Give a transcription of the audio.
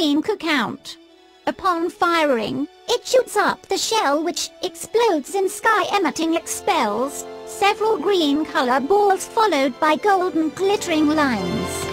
green coconut. Upon firing, it shoots up the shell which explodes in sky emitting expels several green color balls followed by golden glittering lines.